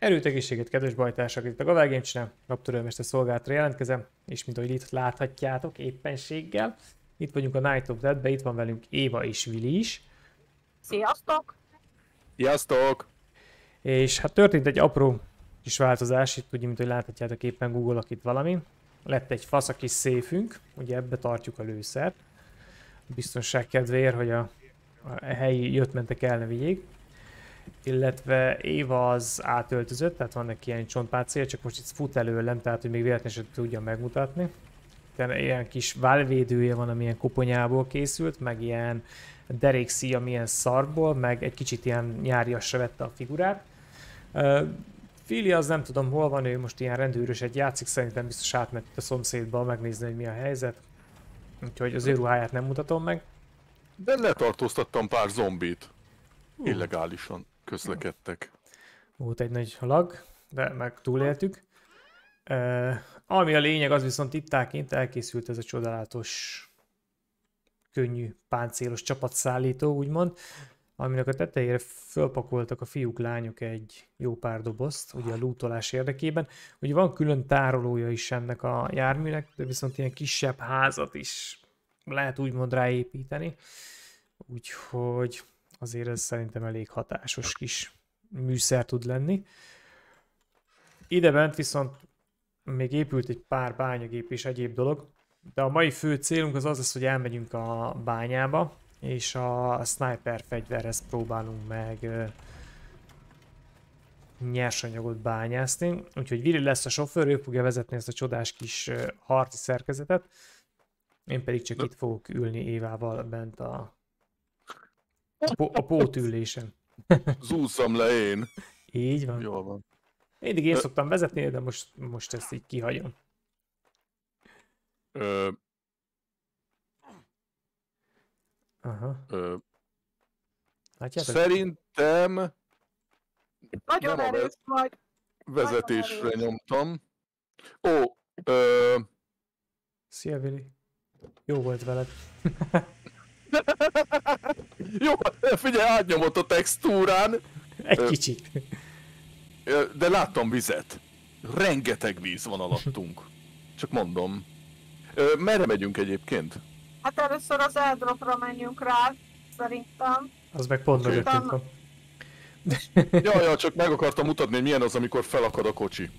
Erőt, egészséget, kedves bajtársak, itt a Gavel Game Channel, Raptorőmester szolgálatra jelentkezem, és mint ahogy itt láthatjátok éppenséggel, itt vagyunk a Night of Dead-be, itt van velünk Éva és Vili is. Sziasztok! Sziasztok! És hát történt egy apró kis változás, itt ugye, mint hogy láthatjátok éppen google itt valami. Lett egy fasz a kis széfünk, ugye ebbe tartjuk a lőszert. Biztonság kedvéért, hogy a, a helyi jött-mentek el ne vigyék illetve Éva az átöltözött, tehát van neki ilyen csontpácél, csak most itt fut előlem, tehát hogy még véletlenül sem tudja megmutatni. Tehát ilyen kis válvédője van, ami ilyen koponyából készült, meg ilyen derékszíja milyen szarból, meg egy kicsit ilyen nyáriasra vette a figurát. Uh, Fili az nem tudom hol van, ő most ilyen rendőröset játszik, szerintem biztos átment a szomszédba megnézni, hogy mi a helyzet. Úgyhogy az ő ruháját nem mutatom meg. De letartóztattam pár zombit. Illegálisan közlekedtek. Volt egy nagy halag, de meg túléltük. Uh, ami a lényeg, az viszont ittáként elkészült ez a csodálatos, könnyű, páncélos csapatszállító, úgymond, aminek a tetejére fölpakoltak a fiúk, lányok egy jó pár dobozt, ugye a lootolás érdekében. Ugye van külön tárolója is ennek a járműnek, de viszont ilyen kisebb házat is lehet úgymond ráépíteni. Úgyhogy azért ez szerintem elég hatásos kis műszer tud lenni. Ide bent viszont még épült egy pár bányagép és egyéb dolog, de a mai fő célunk az az lesz, hogy elmegyünk a bányába, és a sniper fegyverhez próbálunk meg nyersanyagot bányászni. Úgyhogy Vili lesz a sofőr, ő fogja vezetni ezt a csodás kis harci szerkezetet. Én pedig csak itt fogok ülni Évával bent a a, po- a pótülésen. Zúzzam le én. Így van. Jól van. Mindig én szoktam vezetni, de most, most ezt így kihagyom. Ö, Aha. ö, Látjátok? szerintem Nagyon Nem a erős vagy. vezetésre erős. nyomtam. Ó, ö, Szia, Vili. Jó volt veled. jó, figyelj, átnyomott a textúrán, Egy kicsit. de láttam vizet. Rengeteg víz van alattunk. Csak mondom. Merre megyünk egyébként? Hát először az airdropra menjünk rá, szerintem. Az meg pont mögöttünk van. Ja, ja, csak meg akartam mutatni, hogy milyen az, amikor felakad a kocsi.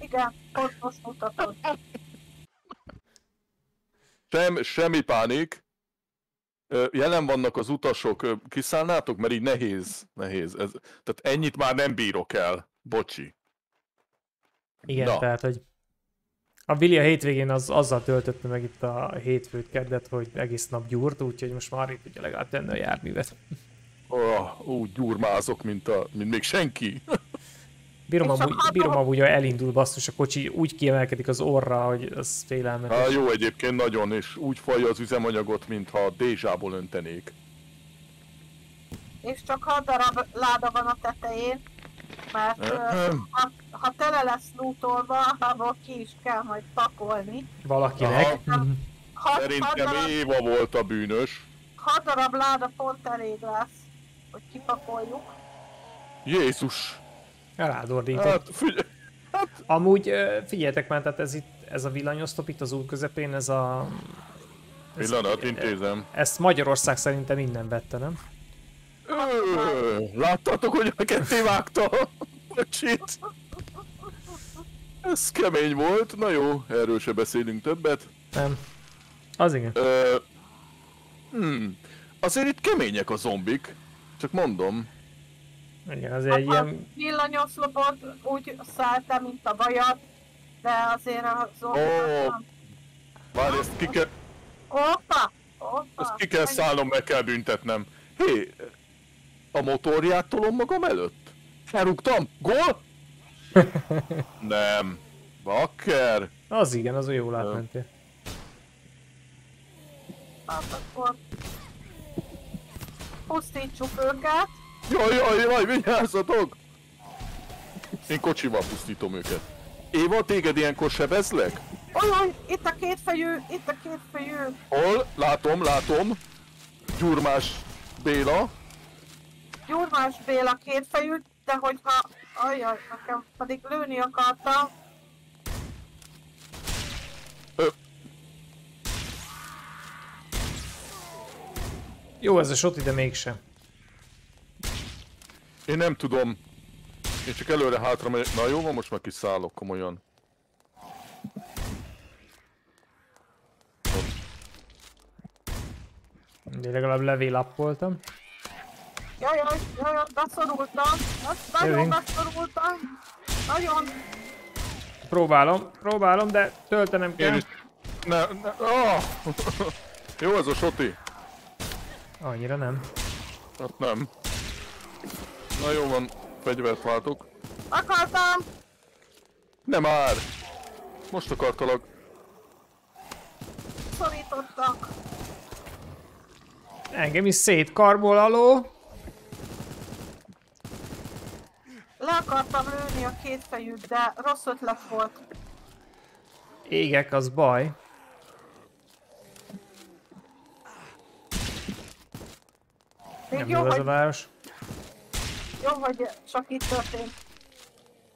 Igen, pont most mutatod. Sem, semmi pánik. Jelen vannak az utasok, kiszállnátok? Mert így nehéz, nehéz. Ez, tehát ennyit már nem bírok el. Bocsi. Igen, Na. tehát, hogy a Vili a hétvégén az, azzal töltötte meg itt a hétfőt, keddet, hogy egész nap gyúrt, úgyhogy most már itt tudja legalább tenni a járművet. Oh, úgy gyurmázok, mint, a, mint még senki. Bírom, amúgy, hatalom- bírom amúgy, hogy elindul basszus, a kocsi úgy kiemelkedik az orra, hogy az félelmetes. Há, jó egyébként nagyon, és úgy falja az üzemanyagot, mintha dézsából öntenék. És csak 6 darab láda van a tetején, mert ha, ha tele lesz lootolva, abból ki is kell majd pakolni. Valakinek. Aha. 6, hat Szerintem darab, Éva volt a bűnös. hat darab láda pont elég lesz, hogy kipakoljuk. Jézus! Rádordított. Hát figyelj, Amúgy ö, figyeljetek már, tehát ez itt, ez a villanyosztop itt az út közepén, ez a... ez- pillanat, intézem. Ezt Magyarország szerintem innen vette, nem? Ö, Láttátok, hogy a ketté vágta a kocsit? Ez kemény volt. Na jó, erről se beszélünk többet. Nem. Az igen. Ö, hmm. Azért itt kemények a zombik. Csak mondom. Igen, azért egy A ilyen... villanyoszlopot úgy szálltam, mint a vajat, de azért az Ó. Várj, ezt ki kell, Oppa! Oppa! ezt ki kell szállnom, meg kell büntetnem. Hé, a motorját tolom magam előtt? Elrúgtam? Gól? Nem. Bakker. Az igen, az jól átmentél. Hát akkor pusztítsuk őket. Jaj, jaj, jaj, vigyázzatok! Én kocsival pusztítom őket. Éva, téged ilyenkor sebezlek? Olyan, itt a két fejű, itt a két fejű. Hol? Látom, látom. Gyurmás Béla. Gyurmás Béla két fejű, de hogyha Ajjaj, nekem pedig lőni akartam. Jó ez a shot, de mégsem. Én nem tudom. Én csak előre-hátra megyek. Na jó van, most már kiszállok komolyan. De legalább levél appoltam. Jaj, jaj, jaj, beszorultam. Be- Nagyon Jövünk. beszorultam. Nagyon. Próbálom, próbálom, de töltenem Én kell. is. Ne, ne. Ah! jó ez a soti. Annyira nem. Hát nem. Na jó van, fegyvert váltok. Akartam. Nem már! Most akartalak. Szorítottak. Engem is szétkarbol aló. Le akartam lőni a két fejűt, de rossz ötlet volt. Égek, az baj. Még Nem jó, jó ez a hogy, város. Jó, hogy csak itt történt.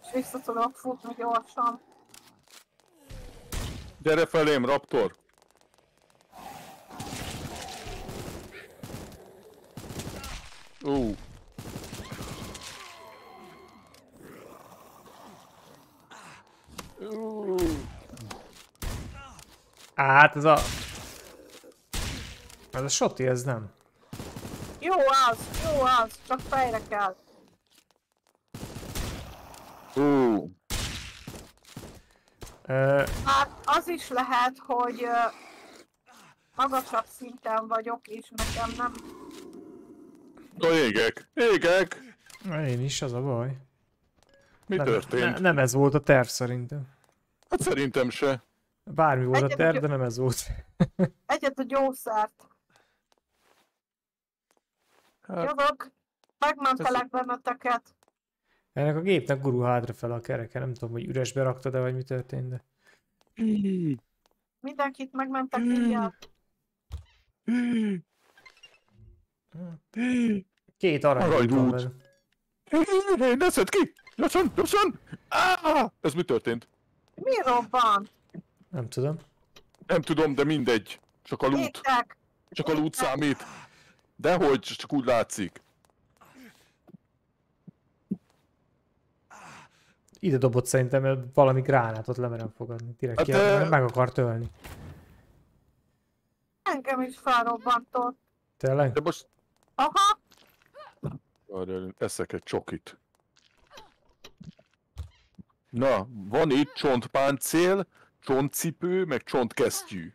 És vissza tudok futni gyorsan. Gyere felém, Raptor! Ú. Ú. Hát ez a... Ez a shoti, ez nem. Jó az, jó az, csak fejre kell. Ú. Ö, Hát az is lehet, hogy magasabb szinten vagyok, és nekem nem... Na égek, égek! én is, az a baj. Mi nem, történt? Ne, nem ez volt a terv szerintem. Hát szerintem se. Bármi volt a Egyet- terv, de nem ez volt. Egyet a gyógyszert. Hát, Jövök, megmentelek benneteket. Ennek a gépnek gurul hátrafele a kereke, nem tudom, hogy üresbe raktad de vagy mi történt, de... Mindenkit megmentek mindjárt. Két arany vele. Ne szedd ki! Lassan, lassan! Ez mi történt? Mi robban? Nem tudom. Nem tudom, de mindegy. Csak a. Égtek! Csak a loot számít. Dehogy, csak úgy látszik. Ide dobott szerintem mert valami gránátot lemerem fogadni. Direkt Hát, ki, de- meg akar tölni. Engem is felrobbantott. Tényleg? De most... Aha, Várjál, eszek egy csokit. Na, van itt csontpáncél, csontcipő, meg csontkesztyű.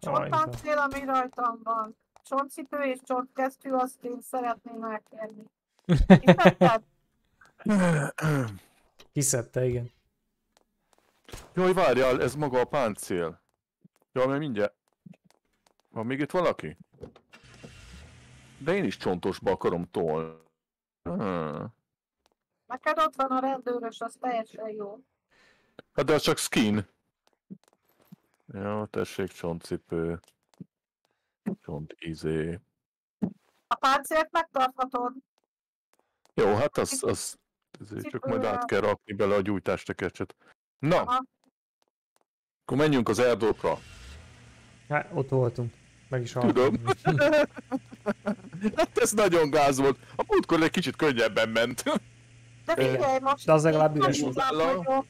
csontpáncél, ami rajtam van. Csontcipő és csontkesztyű, azt én szeretném elkérni. Hiszette, igen. Jaj, várjál, ez maga a páncél. Jaj, mert mindjárt... Van még itt valaki? De én is csontosba akarom tolni. Ah. Neked ott van a rendőrös, az teljesen jó. Hát de az csak skin. Jó, tessék, csontcipő. Csont izé. A páncélt megtarthatod. Jó, hát az, az ezért csak majd át kell rakni bele a gyújtástekercset. Na, Aha. akkor menjünk az airdropra. Hát, ott voltunk. Meg is Tudom. hallottam. Hát ez nagyon gáz volt. A múltkor egy kicsit könnyebben ment. De figyelj most, De az legalább üres volt.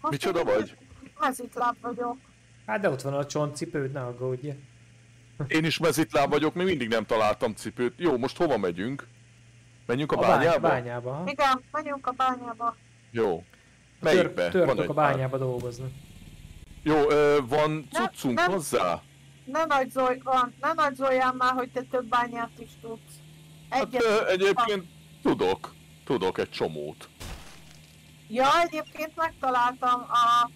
Micsoda vagy? Mezitláb vagyok. Hát de ott van a csontcipőd, ne aggódj. Én is mezitláb vagyok, még mindig nem találtam cipőt. Jó, most hova megyünk? Menjünk a, A bányába? bányába? Igen, megyünk a bányába. Jó. Tör, Melyikbe? Van törtök egy a pár. bányába dolgoznak. Jó, ö, van cuccunk nem. hozzá? Ne nagy zoj, van, ne nagy zoljál már, hogy te több bányát is tudsz. Hát Egyet. ö, egyébként tudok. Tudok egy csomót. Ja, egyébként megtaláltam a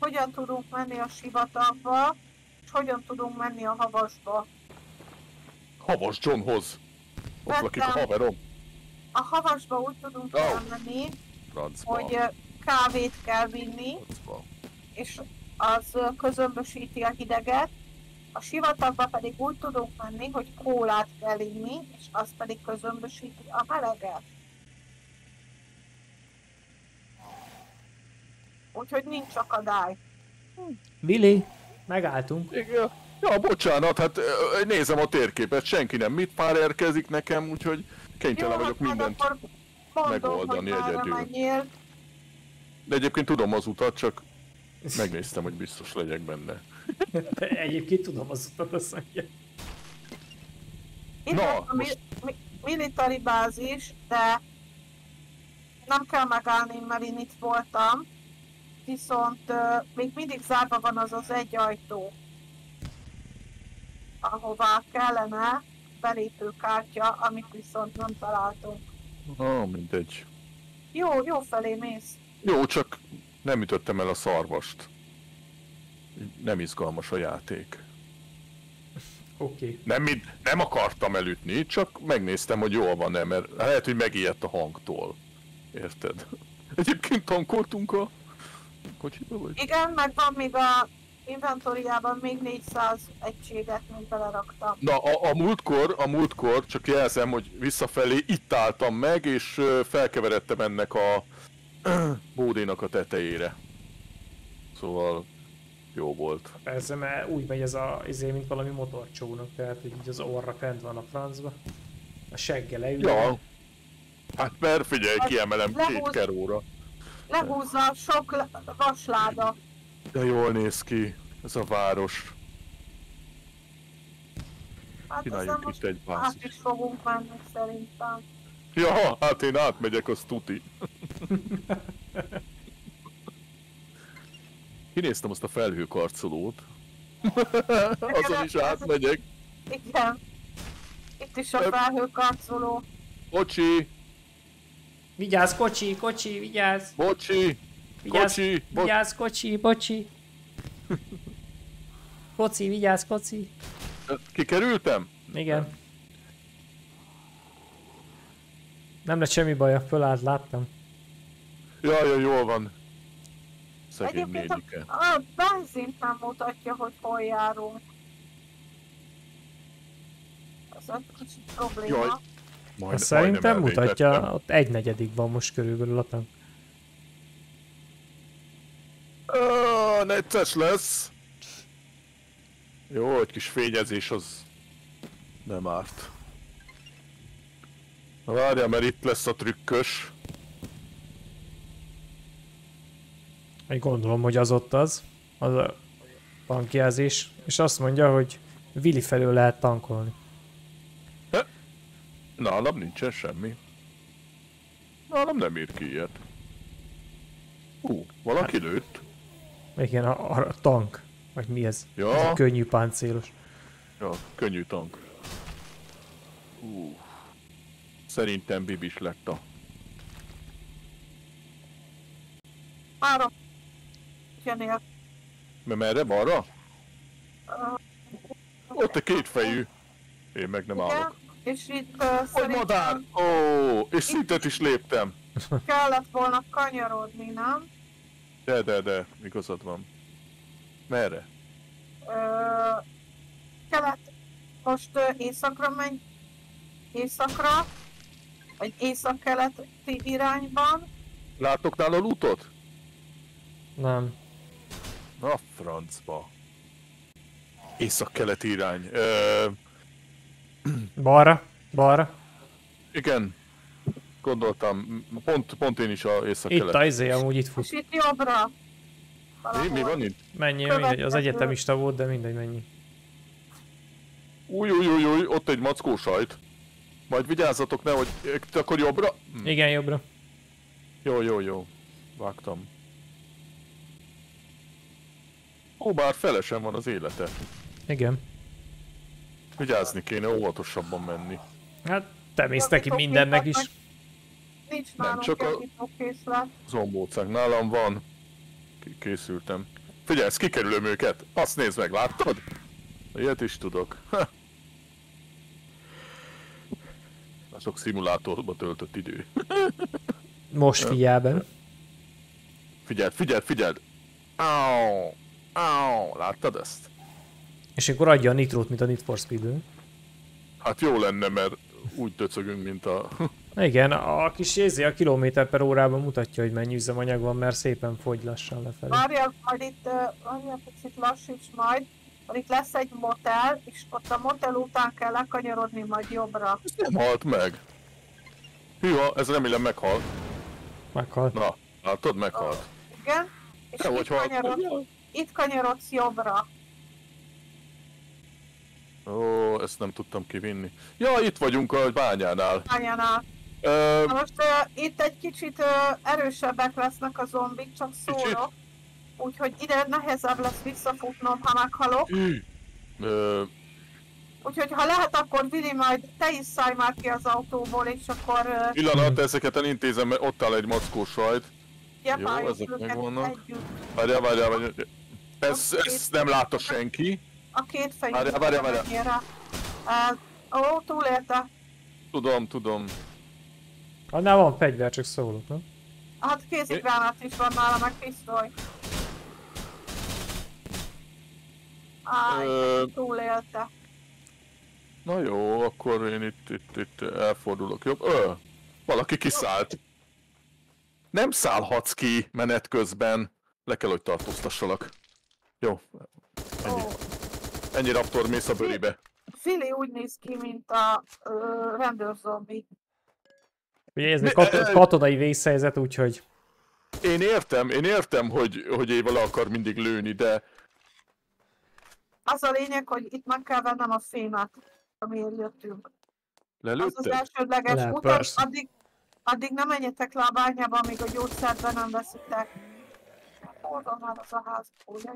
hogyan tudunk menni a sivatagba, és hogyan tudunk menni a havasba. Havas Johnhoz. Ott lakik a haverom a havasba úgy tudunk oh. elmenni, Francba. hogy kávét kell vinni, Francba. és az közömbösíti a hideget, a sivatagba pedig úgy tudunk menni, hogy kólát kell inni, és az pedig közömbösíti a meleget. Úgyhogy nincs akadály. Hm. Vili, megálltunk. Igen. Ja, bocsánat, hát nézem a térképet, senki nem mit pár érkezik nekem, úgyhogy kénytelen vagyok hát mindent. akkor mondom, megoldani egyedül. De egyébként tudom az utat, csak megnéztem, hogy biztos legyek benne. De egyébként tudom az utat, azt mondja. Itt Na, a mi, mi, militari bázis, de nem kell megállni, mert én itt voltam. Viszont uh, még mindig zárva van az az egy ajtó, ahová kellene belépőkártya, amit viszont nem találtunk. Ah, mindegy. Jó, jó felé mész. Jó, csak nem ütöttem el a szarvast. Nem izgalmas a játék. Oké. Okay. Nem, nem akartam elütni, csak megnéztem, hogy jól van-e, mert lehet, hogy megijedt a hangtól. Érted? Egyébként tankoltunk a kocsiba, vagy? Igen, meg van még a inventoriában még 400 egységet még beleraktam. Na, a, a, múltkor, a múltkor, csak jelzem, hogy visszafelé itt álltam meg, és felkeveredtem ennek a bódénak a tetejére. Szóval jó volt. Persze, mert úgy megy ez a, izé, mint valami motorcsónak, tehát hogy így az orra fent van a francba. A segge leül. Ja. Hát mert figyelj, kiemelem két Lehúz- keróra. Lehúzza sok vasláda. De jól néz ki ez a város. Hát Csináljunk itt egy át bázist. is fogunk menni szerintem. Ja, hát én átmegyek, az tuti. Kinéztem azt a felhőkarcolót. Azon is átmegyek. Igen. Itt is a felhőkarcoló. Bocsi, Vigyázz, kocsi, kocsi, vigyázz! bocsi, Vigyázz, kocsi, bo- vigyázz, kocsi, bocsi! Koci, vigyázz, koci! Kikerültem? Igen. Nem lett semmi baja, fölállt, láttam. Jaj, jaj, jól van. Szegény Egyébként a, a benzint nem mutatja, hogy hol járunk. Ez egy kicsit probléma. Jaj. Majd, Azt szerintem mutatja, ott egy negyedik van most körülbelül a tank. Necces lesz. Jó, egy kis fényezés az nem árt. Na várjál, mert itt lesz a trükkös. Én gondolom, hogy az ott az, az a tankjelzés, és azt mondja, hogy felől lehet tankolni. Nálam nincsen semmi. Nálam nem ír ki ilyet. Hú, valaki lőtt. Igen, a, a tank. Vagy mi ez? Ja. Ez a könnyű páncélos. Ja, könnyű tank. Hú. Szerintem bibis lett a... Három jönnél. Mert merre? Balra? Ö, Ott egy kétfejű. Én meg nem Igen, állok. és itt uh, Hogy madár! szerintem Ó, és szintet is léptem. kellett volna kanyarodni, nem? De, de, de, igazad van. Merre? Ö, kelet, most ö, északra menj, északra, vagy észak-keleti irányban, Látok nála lootot? Nem. Na, francba. Észak-kelet irány. Ö, Balra? Balra? igen. Gondoltam, pont, pont én is a Itt észak-kelet. a izé, amúgy itt és fut. itt jobbra. Mi, mi van itt? Mennyi, mindegy, az egyetemista volt, de mindegy, mennyi. Új, új, új, új, ott egy mackó sajt. Majd vigyázzatok, nehogy... Akkor jobbra? Hm. Igen, jobbra. Jó, jó, jó. Vágtam. Ó, bár felesen van az élete. Igen. Vigyázni kéne óvatosabban menni. Hát te mész neki mindennek is. Nincs Nem, csak a-. Zombócák nálam van. K- Készültem. Figyelj, ezt kikerülöm őket. Azt nézd meg, láttad? Ilyet is tudok. Ha. Sok szimulátorba töltött idő. Most figyelben. Figyeld, figyeld, figyeld! Áó! Áó! Láttad ezt? És akkor adja a nitrót, mint a Need for speed Hát jó lenne, mert úgy döcögünk, mint a... Igen, a kis jézi a kilométer per órában mutatja, hogy mennyi üzemanyag van, mert szépen fogy lassan lefelé. Várjál, majd itt, várjál picit lassíts majd, mert itt lesz egy motel, és ott a motel után kell lekanyarodni majd jobbra. Ez nem halt meg. Hűha, ez remélem meghalt. Meghalt. Na, látod, meghalt. Igen, és Nem, itt, kanyarod, itt kanyarodsz jobbra. Ó, ezt nem tudtam kivinni. Ja, itt vagyunk a bányánál. Anyánál. Ö, Na most uh, itt egy kicsit uh, erősebbek lesznek a zombik, csak szólok. Úgyhogy ide nehezebb lesz visszafutnom, ha meghalok. ö, Úgyhogy ha lehet, akkor Vili majd te is szállj már ki az autóból, és akkor uh, pillanat, ezeket elintézem, mert ott áll egy mackó sajt. gyepáljuk ezek őket megvannak. Várjál, várjál, várjál. Ez, ezt nem látta senki. A két fejű. Várjál. mennyire. Uh, ó, túlélte. Tudom, tudom. Annál van fegyver, csak szólok, nem? Hát kézigránát is van nála, meg pisztoly. Áj, Ö, túlélte. na jó, akkor én itt, itt, itt elfordulok. Jobb. Ö, valaki kiszállt. Nem szállhatsz ki menet közben. Le kell, hogy tartóztassalak. Jó, ennyi. Ó, Ennyi raptor mész a bőribe. Fili úgy néz ki, mint a ö, rendőrzombi. Ugye ez egy Mi- kat- katonai vészhelyzet, úgyhogy Én értem, én értem, hogy, hogy Éva le akar mindig lőni, de Az a lényeg, hogy itt meg kell vennem a fémet, amiért jöttünk. Az az lelőtted? elsődleges Le, utat, persze. addig, addig nem menjetek le a bányába, amíg a gyógyszert be nem veszitek. Hol van már az a ház? Úgy.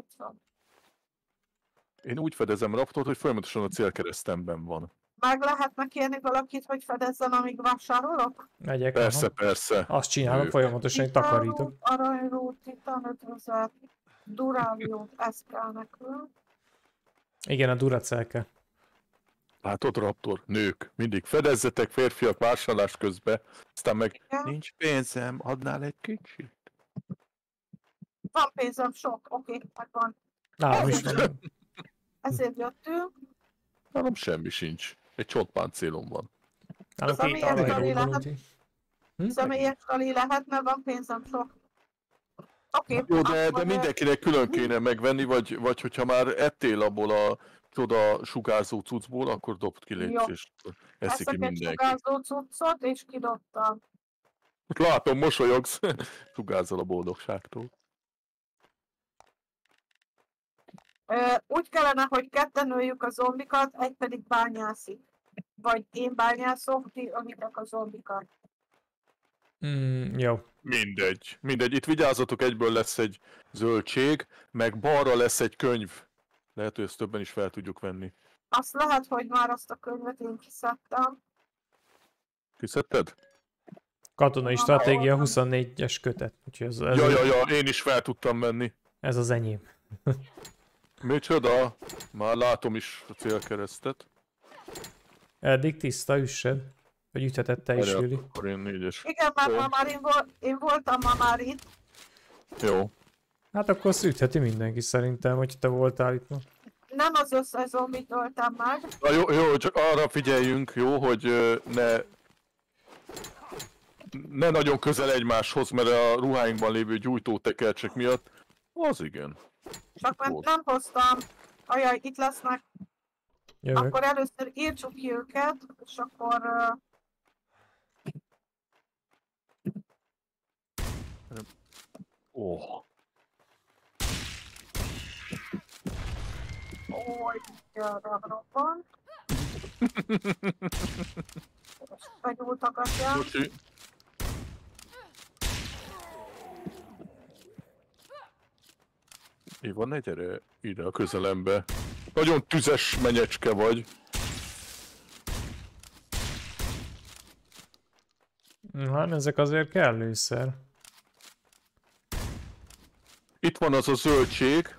Én úgy fedezem raptort, hogy folyamatosan a célkeresztemben van. Meg lehetne kérni valakit, hogy fedezzen, amíg vásárolok? megyek. Persze, aha. persze. Azt csinálom Ő- folyamatosan, hogy takarítok. Aranyrút, titan ötvözet, duráliót, ez kell nekünk. Igen, a duracelke. Látod, raptor? Nők, mindig fedezzetek férfiak vásárlás közben, aztán meg Igen. nincs pénzem, adnál egy kicsit? Van pénzem sok, oké, megvan. Nálam is van. Ezért jöttünk. Nálam semmi sincs. Egy csontpáncélom van. Nálam két van, lehet. Hm? Személyes felé lehet, mert van pénzem sok. Oké, Jó, de, de mindenkinek külön kéne megvenni, vagy, vagy hogyha már ettél abból a csoda sugárzó cuccból, akkor dobd ki légy, és eszik ki mindenki. sugárzó cuccot, és kidobtam. Látom, mosolyogsz. Sugárzol a boldogságtól. Ö, úgy kellene, hogy ketten öljük a zombikat, egy pedig bányászik. Vagy én bányászok, ti ölitek a zombikat. Mm, jó. Mindegy. Mindegy. Itt vigyázzatok, egyből lesz egy zöldség, meg balra lesz egy könyv. Lehet, hogy ezt többen is fel tudjuk venni. Azt lehet, hogy már azt a könyvet én kiszedtem. Kiszedted? Katonai stratégia van. 24-es kötet. Úgyhogy ez, ez, Ja, ja, ja, én is fel tudtam venni. ez az enyém. Micsoda? Már látom is a célkeresztet. Eddig tiszta, üssed. Vagy ütheted te is, Jüli. Akkor én négyes. Igen, Jó. ma már én, vol- én voltam ma már itt. Jó. Hát akkor szűtheti mindenki szerintem, hogy te voltál itt ma. Nem az összes zombit öltem meg. Na jó, jó, csak arra figyeljünk, jó, hogy ne ne nagyon közel egymáshoz, mert a ruháinkban lévő gyújtótekercsek miatt az igen. Csak mert Volt. nem hoztam. Ajaj, itt lesznek. Jövök. Akkor először írtsuk ki őket, és akkor... ö, Ó, Ó, gyere, robban. És Begyújtogatja. Éva, ne gyere ide a közelembe. Nagyon tüzes menyecske vagy. Hát ezek azért kell lőszer. Itt van az a zöldség.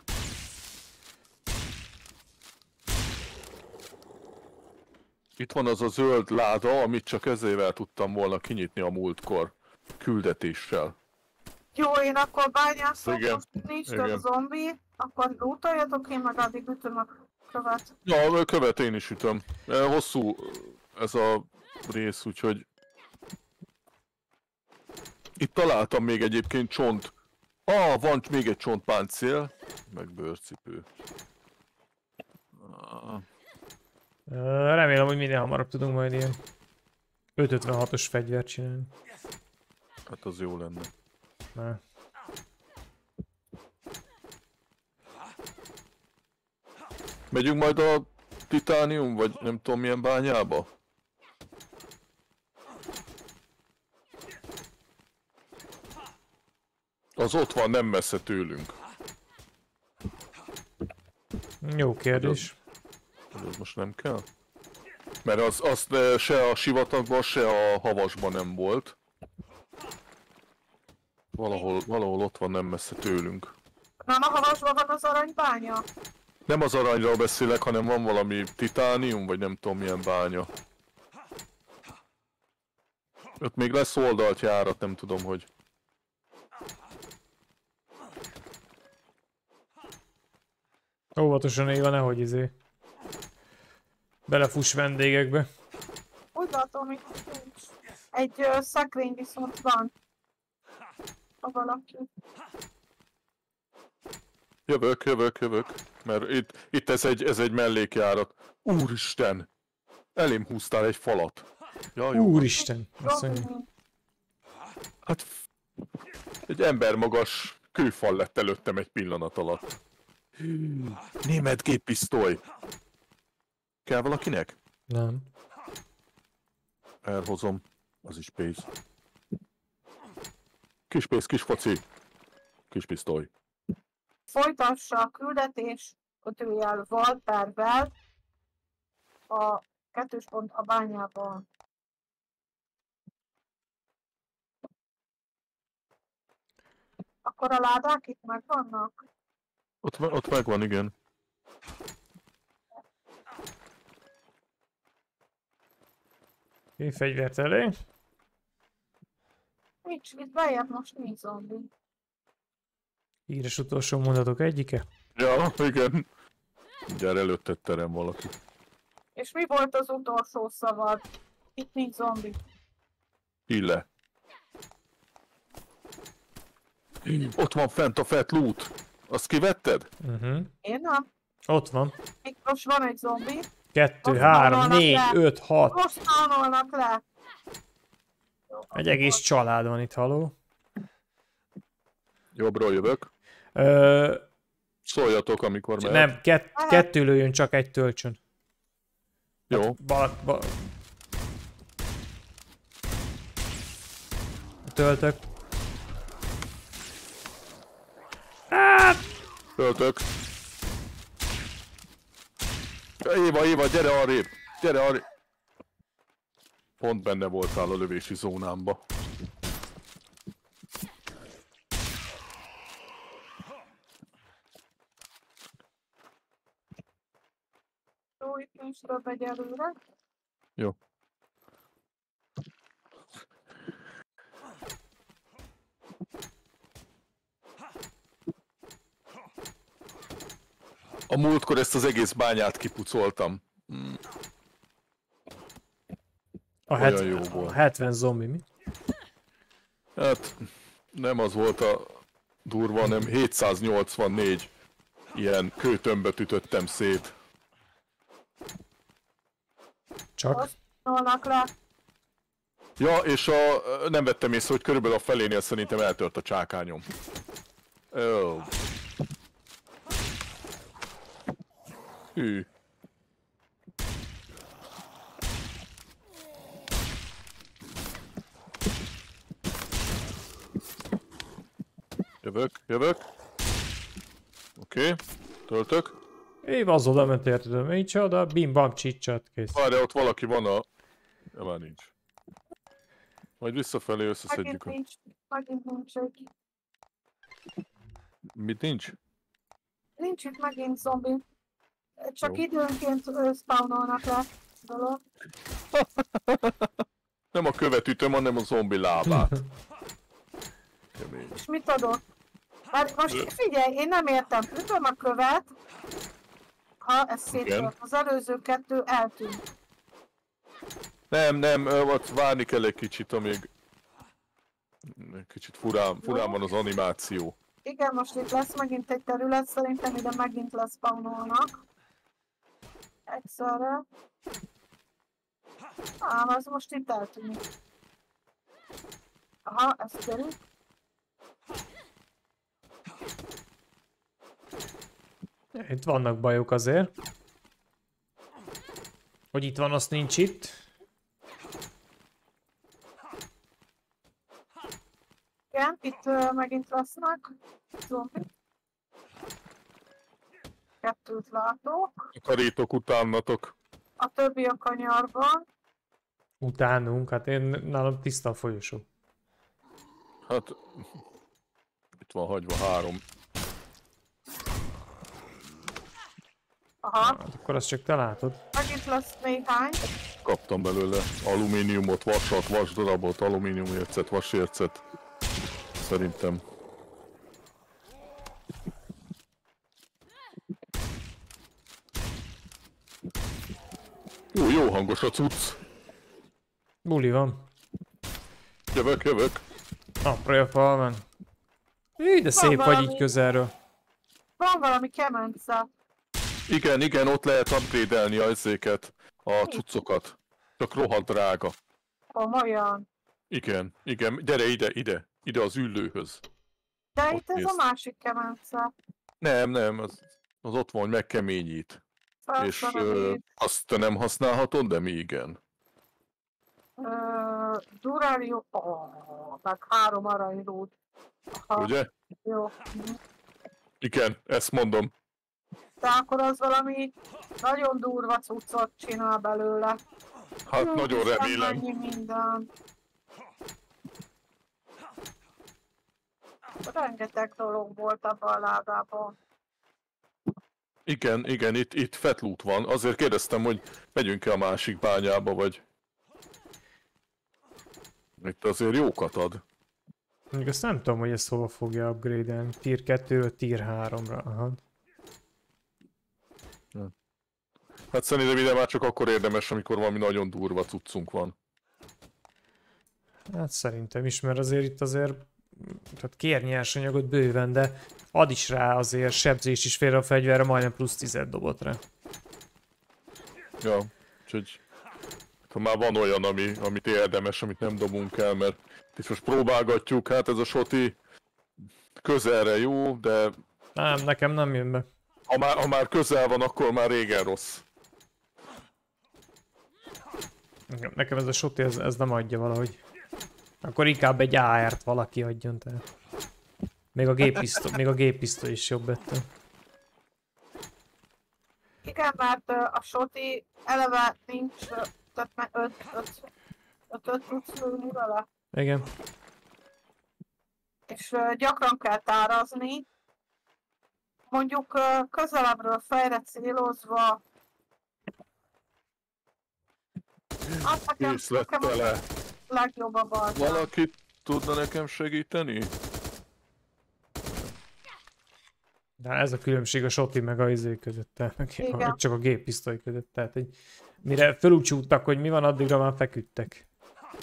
Itt van az a zöld láda, amit csak ezével tudtam volna kinyitni a múltkor. Küldetéssel. Jó, én akkor bányászok, Igen, most nincs igen. több zombi, akkor lootoljatok, én meg addig ütöm a követ. Ja, a követ én is ütöm. Hosszú ez a rész, úgyhogy... Itt találtam még egyébként csont. Ah, van még egy csontpáncél, meg bőrcipő. Ah, Remélem, hogy minél hamarabb tudunk majd ilyen 556-os fegyvert csinálni. hát az jó lenne. Na. Megyünk majd a titánium, vagy nem tudom milyen bányába? Az ott van, nem messze tőlünk. Jó kérdés. Hogy Az most nem kell? Mert az, az eh, se a sivatagban, se a havasban nem volt. Valahol, valahol ott van nem messze tőlünk. Nem a havasban van az aranybánya? Nem az aranyról beszélek, hanem van valami titánium, vagy nem tudom milyen bánya. Ott még lesz oldalt járat, nem tudom, hogy... Óvatosan Éva, nehogy izé. Belefuss vendégekbe. Úgy látom, itt nincs. Egy ö, szekrény viszont van. Ha valaki. Jövök, jövök, jövök. Mert itt, itt ez, egy, ez egy mellékjárat. Úristen! Elém húztál egy falat. Ja, jó. Úristen! Azt mondja. Hát... f- Egy ember magas kőfal lett előttem egy pillanat alatt. Német géppisztoly. Kell valakinek? Nem. Elhozom. Az is pénz. Kis pénz, kis foci. Kis pisztoly. Folytassa a küldetés kötőjel Waltervel a kettős pont a bányában. Akkor a ládák itt megvannak? Ott, ott megvan, igen. Én fegyvert elé. Nincs, itt bejebb most nincs zombi. Híres utolsó mondatok egyike. Ja, igen. Gyere előtted terem valaki. És mi volt az utolsó szavad? Itt nincs zombi. Ille. Ott van fent a fett loot. Azt kivetted? Uh-huh. Én nem. Ott van. Itt most van egy zombi. Kettő, Azt három, négy, le. öt, hat. Most tanulnak le. Egy egész család van itt, haló. Jobbról jövök. Ö, Szóljatok, amikor mehet. nem, kett, kettő lőjön csak egy tölcsön. Jó. Bal, bal. Töltök. Töltök. Éva, Éva, gyere arrébb! Gyere arrébb! Pont benne voltál a lövési zónámba. Jó, itt nincs több egyelőre. Jó. A múltkor ezt az egész bányát kipucoltam. A, Olyan het, jó a volt. 70 zombi, mi? Hát nem az volt a durva, hanem 784 ilyen kőtömböt ütöttem szét. Csak? Ja, és a, nem vettem észre, hogy körülbelül a felénél szerintem eltört a csákányom. Ó. Hű. Jövök, jövök. Oké, okay. töltök. Év az oda ment érted, micsoda, oda, bim bam csicsat, kész. Várja, ott valaki van a... Ja, már nincs. Majd visszafelé Megint összeszedjük a... nincs, megint nincs egy. Mit nincs? Nincs itt megint zombi. Csak Jó. időnként spawnolnak le dolog. Nem a követ ütöm, hanem a zombi lábát. Kemény. És mit adott? Már most figyelj, én nem értem. Ütöm a követ, ha ez szétört. Az előző kettő eltűnt. Nem, nem, ott várni kell egy kicsit, amíg... Kicsit furán, furán van az animáció. Igen, most itt lesz megint egy terület, szerintem ide megint lesz spawnolnak. Egyszerre. Ám, az most itt eltűnik. Aha, ez körül. Itt vannak bajok azért. Hogy itt van, azt nincs itt. Igen, itt uh, megint lesznek zombik. Kettőt látok. Takarítok utánatok. A többi a kanyarban. Utánunk, hát én nálam tiszta a folyosó. Hát... Itt van hagyva három. Aha, Hát akkor azt csak te látod. megint lesz néhány. Kaptam belőle alumíniumot, vasat, vasdarabot, alumíniumércet, vasércet. Szerintem. Jó, jó hangos a cucc. Buli van. Jövök, jövök. Aprja falmen. Így, de szép vagy így valami. közelről. Van valami kemence. Igen, igen, ott lehet upgrade-elni a izéket, a cuccokat. Csak rohadt drága. Komolyan. Igen, igen, gyere ide, ide, ide az üllőhöz. De Ott itt ez a másik kemence. Nem, nem, az, az ott van, hogy megkeményít. És Felszedem ö, azt te nem használhatod, de mi igen. Ö, Durario... Oh, meg három aranyrúd. Aha, Ugye? jó. Igen, ezt mondom. De akkor az valami nagyon durva cuccot csinál belőle. Hát Jó, nagyon remélem. Mennyi minden. Rengeteg dolog volt abban a ládában. Igen, igen, itt, itt fetlút van. Azért kérdeztem, hogy megyünk-e a másik bányába, vagy... Itt azért jókat ad. Mondjuk azt nem tudom, hogy ezt hova fogja upgrade-elni. Tier 2 Tier 3-ra. Aha. Hát szerintem ide már csak akkor érdemes, amikor valami nagyon durva cuccunk van. Hát szerintem is, mert azért itt azért tehát kér nyersanyagot bőven, de ad is rá azért sebzést is félre a fegyverre, majdnem plusz 10 dobott rá. Ja, úgyhogy... Ha már van olyan, ami, amit érdemes, amit nem dobunk el, mert itt most próbálgatjuk, hát ez a soti közelre jó, de Nem, nekem nem jön be. ha már, ha már közel van, akkor már régen rossz. Nekem, nekem ez a soti, ez, ez nem adja valahogy. Akkor inkább egy AR-t valaki adjon tehát. Még a géppisztoly, még a géppisztoly is jobb ettől. Igen, mert a soti eleve nincs, tehát már öt, öt, öt, öt tudsz lőni vele. Igen. És ö, gyakran kell tárazni. Mondjuk ö, közelebbről fejre célozva. Hát nekem, Kész lett nekem legjobb a bal. Valaki tudna nekem segíteni? De ez a különbség a soti meg a izé között, tehát meg csak a géppisztoly között. Tehát, hogy mire felúcsúttak, hogy mi van, addigra már feküdtek.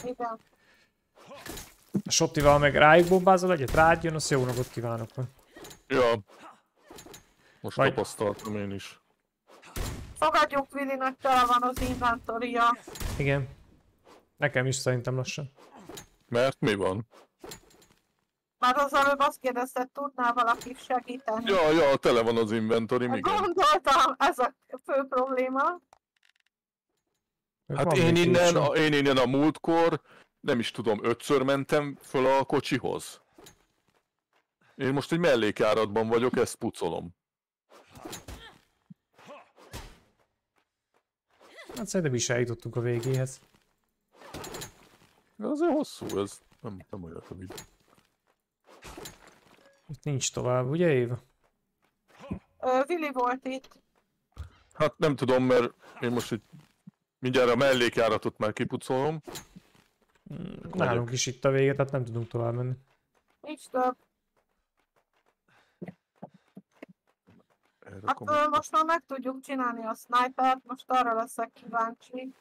Igen. A sotival meg rájuk bombázol egyet, rád jön, azt jó napot kívánok. Ja. Most Vagy- tapasztaltam én is. Fogadjuk Willinek tele van az inventoria. Igen. Nekem is szerintem lassan. Mert mi van? Már az előbb azt kérdezted, tudnál valaki segíteni? Ja, ja, tele van az inventory, igen. Gondoltam, ez a fő probléma. Hát én innen, a, én innen a múltkor, nem is tudom, ötször mentem föl a kocsihoz. Én most egy mellékjáratban vagyok, ezt pucolom. Hát szerintem is eljutottunk a végéhez. De azért hosszú ez. Nem, nem olyan rövid. Itt nincs tovább, ugye Éva? Ö, Willi volt itt. Hát nem tudom, mert én most egy mindjárt a mellékjáratot már kipucolom. Mm, Nálunk is itt a vége, tehát nem tudunk tovább menni. Nincs több. Hát ö, most már meg tudjuk csinálni a snipert, most arra leszek kíváncsi.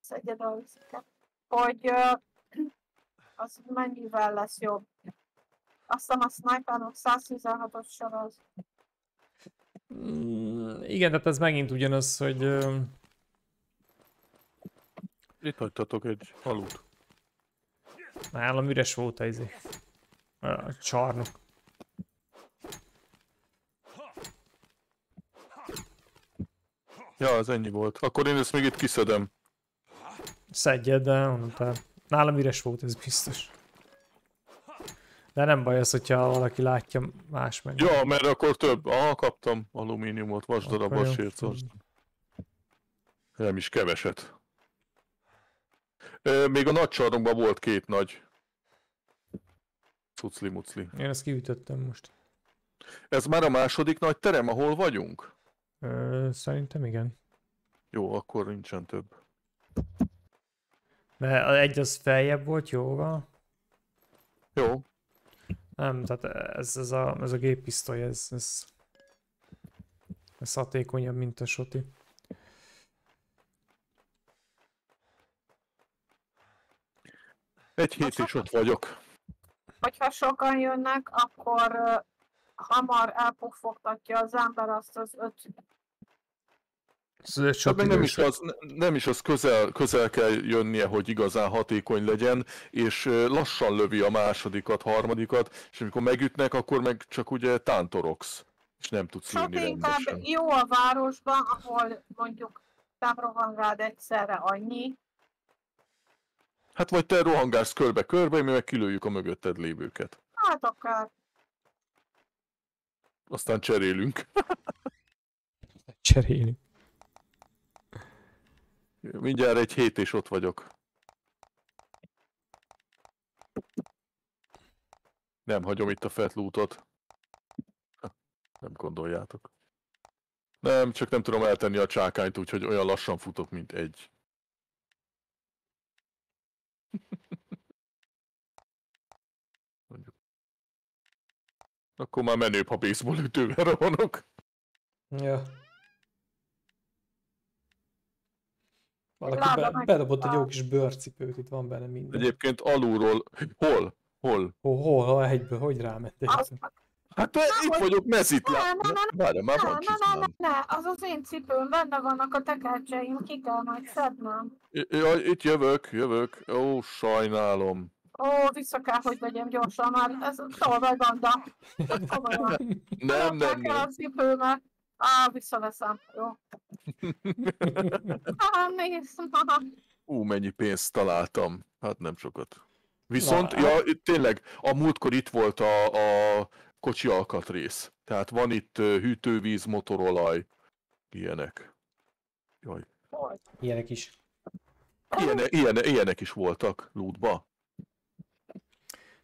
szedjed a vizeket, hogy ö, az mennyivel lesz jobb. Azt hiszem a snipernak 116-os sor az. Mm, igen, tehát ez megint ugyanaz, hogy ö, Itt hagytatok egy halut. nálam üres volt a izé. A csarnok. Ja, az ennyi volt. Akkor én ezt még itt kiszedem. Szedjed, de mondtál. Nálam üres volt, ez biztos. De nem baj az, hogyha valaki látja más meg. Ja, mert akkor több. Aha, kaptam alumíniumot, jó. sércort. Nem is keveset. Még a nagy csarnokban volt két nagy. Cucli-mucli. Én ezt kiütöttem most. Ez már a második nagy terem, ahol vagyunk? Ö, szerintem igen. Jó, akkor nincsen több. Mert egy az feljebb volt jóval. Jó, Nem, tehát ez, ez, a, ez a géppisztoly, ez, ez, ez hatékonyabb, mint a soti. Egy hét is ott vagyok. Hogyha sokan jönnek, akkor ö, hamar elpufogtatja az ember azt az öt Ez öt Hát nem is az, ne- nem is az közel, közel kell jönnie, hogy igazán hatékony legyen, és lassan lövi a másodikat, harmadikat, és amikor megütnek, akkor meg csak ugye tántorogsz, és nem tudsz lőni inkább rendesen. jó a városban, ahol mondjuk nem rohangád egyszerre annyi. Hát vagy te rohangálsz körbe-körbe, mi meg kilőjük a mögötted lévőket. Hát akár. Aztán cserélünk. Cserélni. Mindjárt egy hét és ott vagyok. Nem hagyom itt a fetlútot. Nem gondoljátok. Nem, csak nem tudom eltenni a csákányt, úgyhogy olyan lassan futok, mint egy. Mondjuk. Akkor már menőbb, ha baseball ütővel rohanok. Ja. Valaki Láda be, bedobott egy jó kis bőrcipőt, itt van benne minden. Egyébként alulról... Hol? Hol? Hol, hol, egyből, hogy ráment Az, egy? Hát te, itt hogy- vagyok, mezit Ne, lá... ne, ne, ne, Várj, már ne, van ne, ne, ne, csizmám. ne, az az én cipőm, benne vannak a tekercseim, ki kell majd szednem. Jaj, itt jövök, jövök. Ó, sajnálom. Ó, vissza kell, hogy vegyem gyorsan, már ez tolvaj banda. Komolyan. Nem, nem, nem. a cipőmet. Á, visszaveszem. Jó. Á, nézd, na. Ú, mennyi pénzt találtam. Hát nem sokat. Viszont, Na, ja, itt tényleg, a múltkor itt volt a, a kocsi alkatrész. Tehát van itt hűtővíz, motorolaj, ilyenek. Jaj. Ilyenek is. Ilyene, ilyene, ilyenek is voltak lootba.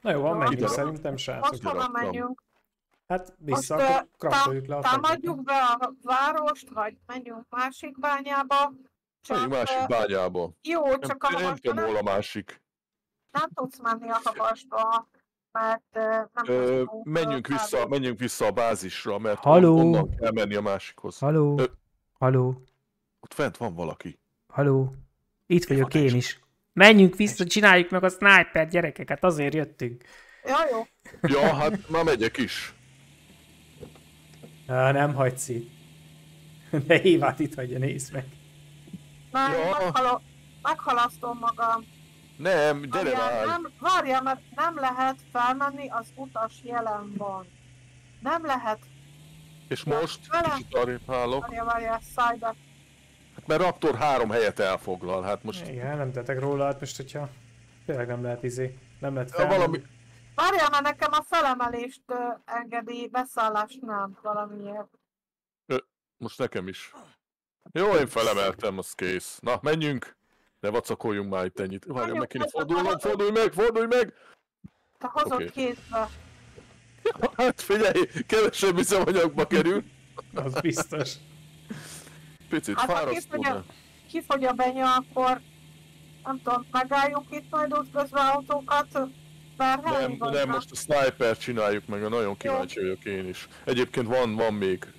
Na jó, van, menjünk ide- szerintem, Most srácok. raktam. menjünk? Hát vissza, Most, akkor ö, kraftoljuk le a. Támadjuk be a várost, vagy menjünk másik bányába? Menjünk másik bányába. Jó, Nem, csak a nem havasba tudom, nem, hol a másik. nem tudsz menni a havasba, mert ö, nem Ö, menjünk, vissza, menjünk vissza a bázisra, mert Haló? on- onnan kell menni a másikhoz. Haló? Ö. Haló? Ott fent van valaki. Haló? Itt vagyok én ez? is. Menjünk vissza, csináljuk meg a sniper gyerekeket, azért jöttünk. Ja, jó. Ja, hát már megyek is. Á, nem hagysz itt. De Évát itt hagyja, nézd meg. Na, Ja. én meghalo- meghalasztom magam. Nem, gyere Várjál, nem, várjál, mert nem lehet felmenni az utas jelenban. Nem lehet. És most Velem. kicsit arrébb állok. Várjál, várjál, szállj be. Hát mert Raptor három helyet elfoglal, hát most Igen, nem tettek róla, hát most hogyha tényleg nem lehet izé, nem lehet fel. valami, Várjál, mert nekem a felemelést engedi, beszállás nem valamiért. most nekem is. Jó, én felemeltem, az kész. Na, menjünk! Ne vacakoljunk már itt ennyit. Várjál, meg kéne fordulnom, fordulj meg, fordulj meg! Te hozott okay. kézbe. Hát figyelj, kevesebb üzemanyagba kerül. Az biztos. Picit Hát, ha fárasztó, kifogy a- a benya, akkor nem tudom, megálljuk itt majd útközben autókat, mert Nem, van, nem, most a sniper csináljuk meg, a nagyon kíváncsi vagyok én is. Egyébként van, van még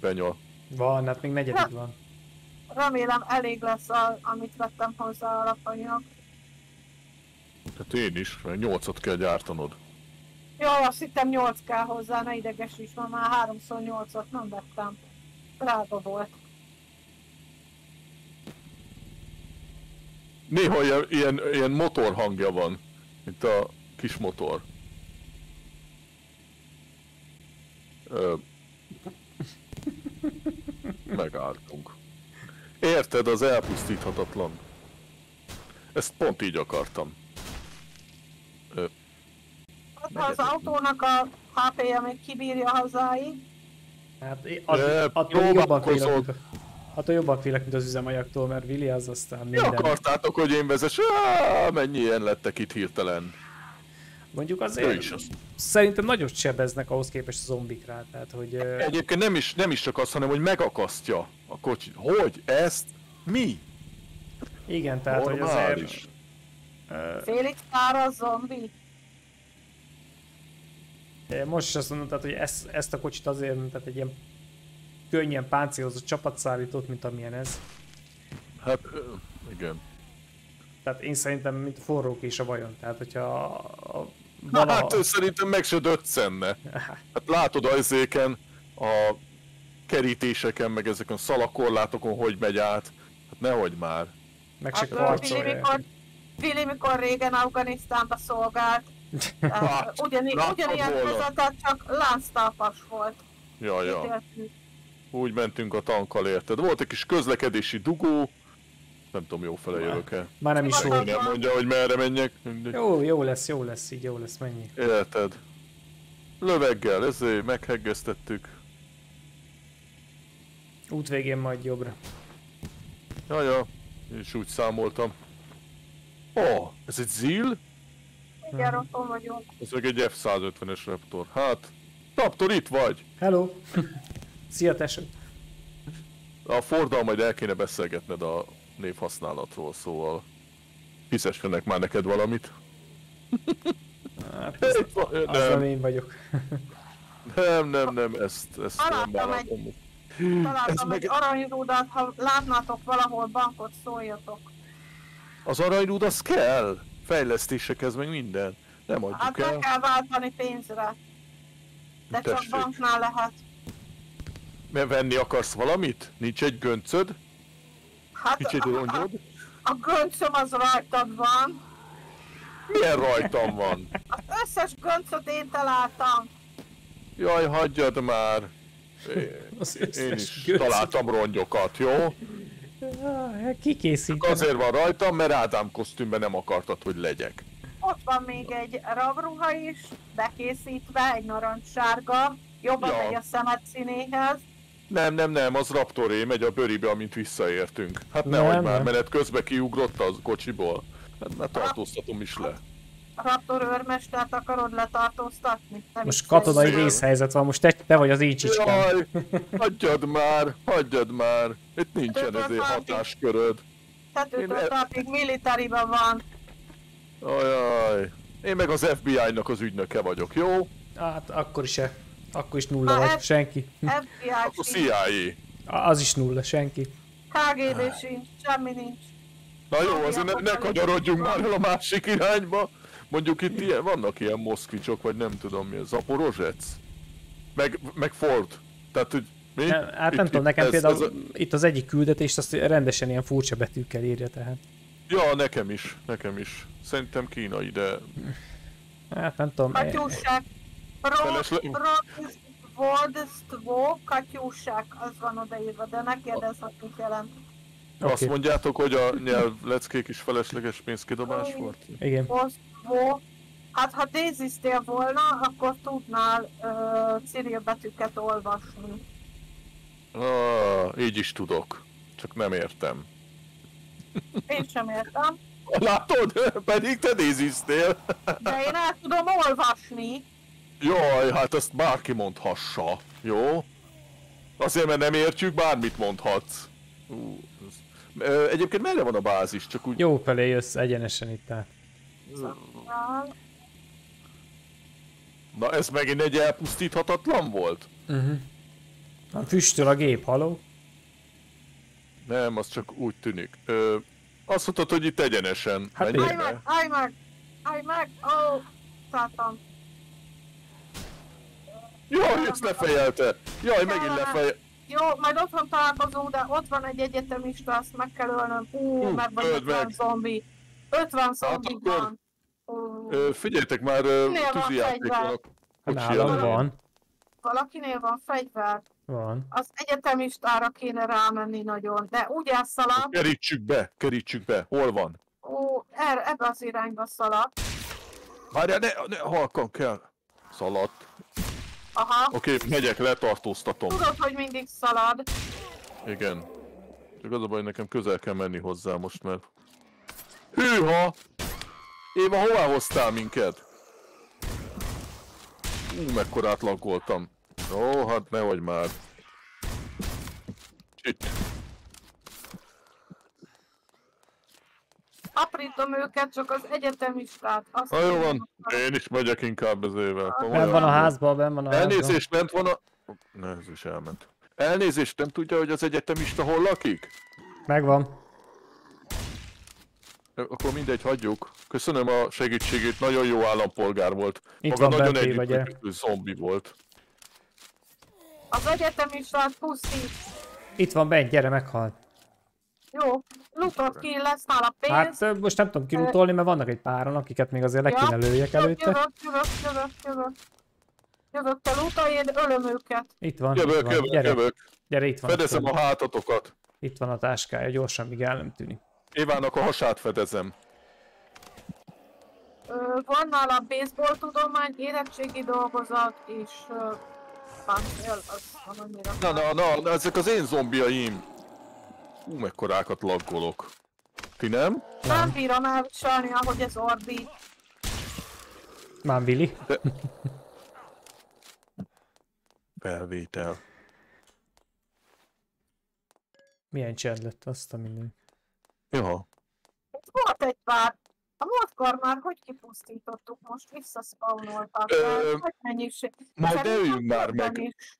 benya. Van, hát még negyedik van. Remélem elég lesz, a, amit vettem hozzá alapanyag. Hát én is, mert nyolcat kell gyártanod. Jaj, azt hittem 8 kell hozzá, ne idegesíts, ma már 3x 8-ot nem vettem. Drága volt. Néha ilyen, ilyen, ilyen motor hangja van, mint a kis motor. Ö... Megálltunk. Érted, az elpusztíthatatlan. Ezt pont így akartam. Ö... Ha az autónak a HP-je még kibírja hazáig, Hát az, De attól jobban próbálkozol. félek, attól jobban félek, mint az üzemanyagtól, mert Willi az aztán Mi minden. akartátok, hogy én vezess? Á, mennyien lettek itt hirtelen. Mondjuk azért is az. szerintem nagyot sebeznek ahhoz képest a zombikra, tehát hogy... Egyébként nem is, nem is csak az, hanem hogy megakasztja a kocsit. Hogy? Ezt? Mi? Igen, tehát hogy azért... Normális. ö, félig száraz zombi. Most is azt mondom, tehát, hogy ezt, ezt a kocsit azért, tehát egy ilyen könnyen páncélozott csapatszállítót, mint amilyen ez. Hát, igen. Tehát én szerintem, mint a forró kés a vajon. Tehát, hogyha a, a, Na, valaha... hát ő szerintem meg se döccenne. Hát látod az éken, a kerítéseken, meg ezeken a szalakorlátokon, hogy megy át. Hát nehogy már. meg se Hát, karcolják. mikor, Billy, mikor régen Afganisztánba szolgált, Hát, ugyani, láttad ugyanilyen vezetett, csak lánctalpas volt. Ja, ja. Úgy mentünk a tankkal, érted? Volt egy kis közlekedési dugó. Nem tudom, jó fele jövök-e. Már nem is volt. Nem mondja, hogy merre menjek. Jó, jó lesz, jó lesz, így jó lesz, mennyi. Érted? Löveggel, ezért megheggeztettük. Út végén majd jobbra. Ja, ja, én is úgy számoltam. Ó, oh, ez egy ZIL? Igen, otthon vagyunk. Ez meg egy F-150-es Raptor. Hát, Raptor, itt vagy! Hello! Szia, tesó! A Forddal majd el kéne beszélgetned a névhasználatról, szóval fizessenek már neked valamit. Hát, az, az nem Nem, én vagyok. nem, nem, nem, ezt, ezt nem Találtam vállalom. Találtam meg- egy aranyrudat, ha látnátok valahol bankot, szóljatok. Az aranyrúd az kell! Fejlesztésekhez meg minden. Nem Hát adjuk meg el. kell váltani pénzre. De csak Tessék. banknál lehet. Mert venni akarsz valamit? Nincs egy göncöd? Hát Nincs egy rongyod? a göncöm az rajtad van. Milyen rajtam van? Az összes göncöt én találtam. Jaj, hagyjad már! Én, Az én is göncöt. találtam rongyokat, jó? Ki készít? Azért van rajtam, mert Ádám kosztümben nem akartad, hogy legyek. Ott van még egy rabruha is, bekészítve, egy narancssárga. Jobban Ja. megy a szemed színéhez. Nem, nem, nem, az Raptoré megy a bőribe, amint visszaértünk. Hát nehogy már, menet közben kiugrott az kocsiból. Hát már tartóztatom is le. A Raptor őrmestert akarod letartóztatni? Nem Most katonai vészhelyzet van, most te, te vagy az ícsicskám. Jaj, hagyjad már, hagyjad már. Itt nincsen ezért hatásköröd. Tetőtől Én- talpig militariban van. Ajaj. Én meg az FBI-nak az ügynöke vagyok, jó? Hát akkor is, akkor is nulla vagy, senki. FBI Akkor CIA. Az is nulla, senki. KGB sincs, semmi nincs. Na jó, azért ne, ne kanyarodjunk már el a másik irányba. Mondjuk itt ilyen, vannak ilyen moszkvicsok, vagy nem tudom mi, Zaporozsec? Meg, meg Ford. Tehát, hogy mi? Hát Itt- nem tudom, nekem ez- például ez a- itt az egyik küldetést azt rendesen ilyen furcsa betűkkel írja tehát. Ja, nekem is, nekem is. Szerintem kínai, de... Hát nem tudom. Katyúsák. Rodstvo, katyúsák, az van odaírva, de ne kérdezz, hogy mit jelent. Azt Oké. mondjátok, hogy a nyelv leckék is felesleges pénzkidobás volt? Igen. Rodstvo. Hát ha déziztél volna, akkor tudnál uh, Cyril betűket olvasni. Ah, így is tudok. Csak nem értem. Én sem értem, Látod? Pedig te néziztél. de én el tudom olvasni. Jaj, hát ezt bárki mondhassa, jó? Azért, mert nem értjük, bármit mondhatsz. Ú, ez... Ö, Egyébként merre van a bázis? Csak úgy... Jó felé jössz egyenesen itt át. Na ez megint egy elpusztíthatatlan volt? Uh-huh. Füstöl a gép, haló? Nem, az csak úgy tűnik. Ö, azt mondtad, hogy itt egyenesen. Hát Menjél Állj meg, állj meg! Állj meg! Ó, szálltam. Jaj, ezt lefejelte! Jaj, megint lefejelte! Jó, majd otthon találkozunk, de ott van egy egyetemista, azt meg kell ölnöm. Ú, Hú, meg van öld 50 meg. zombi. 50 zombi akkor- van. Ö, figyeljetek már, ö, Minél van tűzijáték fegyver? van a Hát nálam van. Valakinél van fegyver. Van. Az egyetemistára kéne rámenni nagyon, de úgy elszalad, Kerítsük be, kerítsük be. Hol van? ó, erre, ebbe az irányba szalad. Várjál, ne, ne halkan kell. Szaladt. Aha, Oké, megyek, letartóztatom. tudod, hogy mindig szalad. Igen. Csak az a baj, nekem közel kell menni hozzá most, mert... Hűha! Éva, hová hoztál minket? Ú, mekkorát laggoltam. Ó, hát nehogy már. Itt. Aprítom őket, csak az egyetemistát. Azt Ha jó van, én is megyek inkább ezével. Ben van a házban, ben van a. Elnézést, bent van a... Ne, ez is elment. Elnézést, nem tudja, hogy az egyetemista hol lakik? Megvan. Akkor mindegy, hagyjuk. Köszönöm a segítségét, nagyon jó állampolgár volt. Itt Maga van nagyon együttműködő zombi volt. Az egyetemistát pusztít. Itt van bent, gyere, meghalt. Jó, lutot ki, lesz nála pénz. Hát most nem tudom kilutolni, mert vannak egy páran, akiket még azért le Ja. kéne lőjek Jövök, előtte. Jövök, jövök, jövök, jövök. Jövök, te luta, én ölöm őket. Itt van, itt Jövök, van. jövök, Gyere, jövök. gyere, itt van. Fedezem a hátatokat. Itt van a táskája, gyorsan, míg el nem tűnik. Évának a hasát fedezem. Ö, van nála baseball tudomány, érettségi dolgozat, és ö, páncél, az van annyira. Na, na, na, na, ezek az én zombiaim. Ú, mekkorákat laggolok. Ti nem? Nem bírom elviselni, ahogy ez ordít. Már Billy. Felvétel. Milyen csend lett azt a minden. Ja. Itt volt egy pár. A múltkor már hogy kipusztítottuk, most visszaspawnoltak. Nagy mennyiség. Majd ne öljünk már meg. is.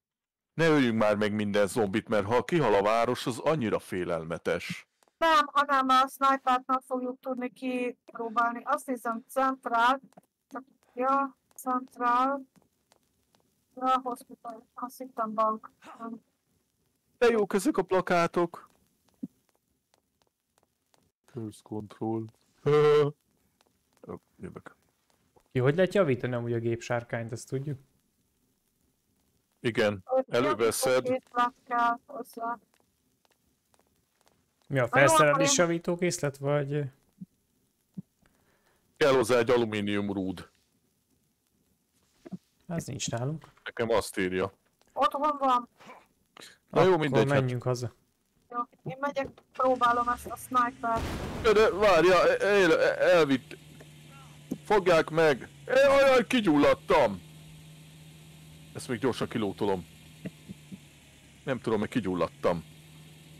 Ne öljünk már meg minden zombit, mert ha kihal a város, az annyira félelmetes. Nem, hanem a snipert nem fogjuk tudni kipróbálni. Azt hiszem centrál. Csak, ja, centrál. Ja, hospital. Azt hittem bank. De jók ezek a plakátok. First control. Jövök. Ki, hogy lehet javítani amúgy a gépsárkányt, ezt tudjuk? Igen, Előveszed. Mi a felszerelés javítókészlet, vagy... kell hozzá egy alumínium rúd. Ez nincs nálunk. Nekem azt írja. Otthon van. Na jó, Akkor mindegy, hát- menjünk haza. Jó, én megyek, próbálom ezt a snipert. De, várja, el, el, elvitt. Fogják meg. Jaj, kigyulladtam. Ezt még gyorsan kilótolom. Nem tudom, hogy kigyulladtam.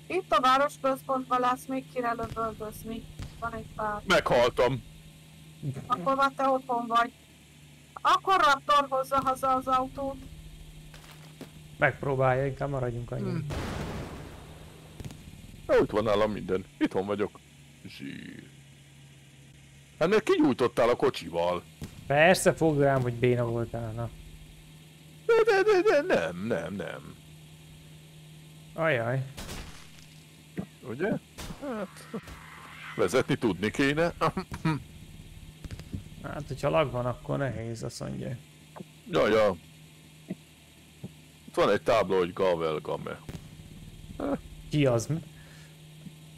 Itt a városközpontban lesz még kire lövöldözni. Van egy pár. Meghaltam. Akkor már te otthon vagy. Akkor Raptor hozza haza az autót. Megpróbálja, inkább maradjunk annyi. Hmm. Ja, Itt van nálam minden. Itthon vagyok. Zsír. Hát mert kigyújtottál a kocsival. Persze fogd rám, hogy béna voltál, na. De, de, de, de nem, nem, nem. Ajaj. Ugye? Hát... Vezetni tudni kéne. Hát, hogyha lag van, akkor nehéz, azt mondja. Ja, ja. Itt van egy tábla, hogy Gavel Game. Ki az? mi?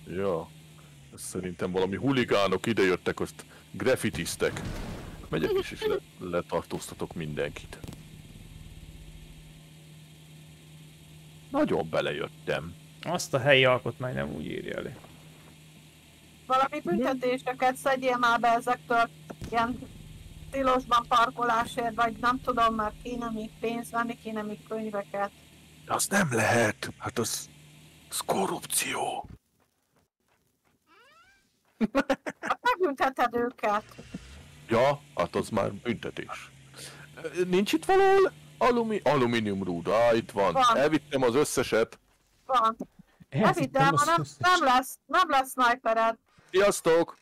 Ja. Szerintem valami huligánok idejöttek, azt graffitiztek. Megyek is, és le, letartóztatok mindenkit. Nagyon belejöttem. Azt a helyi alkotmány nem úgy írja le. Valami büntetéseket szedjél már be ezektől. Ilyen tilosban parkolásért, vagy nem tudom, mert kéne még pénzt venni, kéne még könyveket. Az nem lehet. Hát az, az korrupció. Megbünteted őket. Ja, hát az már büntetés. Nincs itt valahol alumi, alumínium rúd? Á, itt van. Van. Elvittem az összeset. Van. Vidd el, nem, nem lesz, nem lesz snipered. Sziasztok!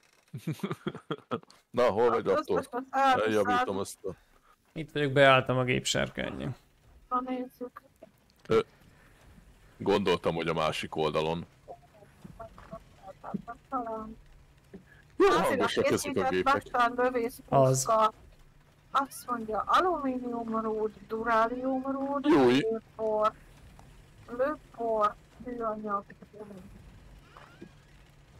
Na, hol vagy Az attól? Eljavítom azt a... Itt vagyok, beálltam a gép sárkányja. Na nézzük. Gondoltam, hogy a másik oldalon. Talán. Jó, Azért a hangosak ezek a gépek. mester lövészpuska. Azt mondja, alumínium ród, durálium ród, Júj. lőpor, lőpor, műanyag,